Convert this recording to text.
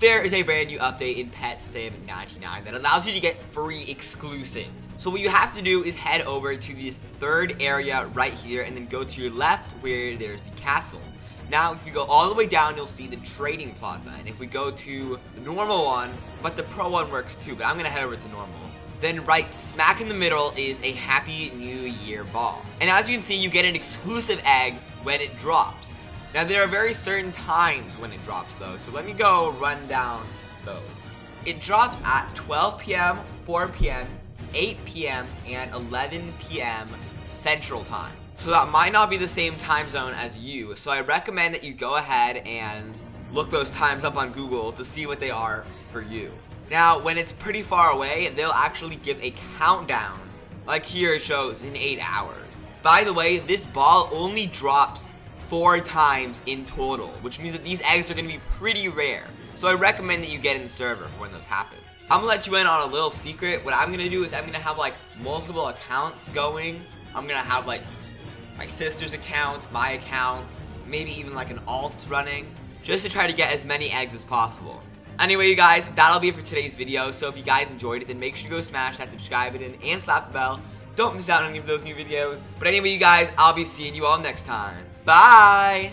there is a brand new update in Pet Sim 99 that allows you to get free exclusives. So what you have to do is head over to this third area right here and then go to your left where there's the castle. Now, if you go all the way down, you'll see the trading plaza. And if we go to the normal one, but the pro one works too, but I'm gonna head over to normal. Then right smack in the middle is a Happy New Year ball. And as you can see, you get an exclusive egg when it drops. Now there are very certain times when it drops though, so let me go run down those. It drops at 12 p.m., 4 p.m., 8 p.m., and 11 p.m. Central Time. So that might not be the same time zone as you, so I recommend that you go ahead and look those times up on Google to see what they are for you. Now, when it's pretty far away, they'll actually give a countdown, like here it shows, in 8 hours. By the way, this ball only drops four times in total, which means that these eggs are going to be pretty rare. So I recommend that you get in the server for when those happen. I'm going to let you in on a little secret. What I'm going to do is I'm going to have like multiple accounts going. I'm going to have like my sister's account, my account, maybe even like an alt running, just to try to get as many eggs as possible. Anyway, you guys, that'll be it for today's video. So if you guys enjoyed it, then make sure to go smash that subscribe button and slap the bell. Don't miss out on any of those new videos. But anyway, you guys, I'll be seeing you all next time. Bye!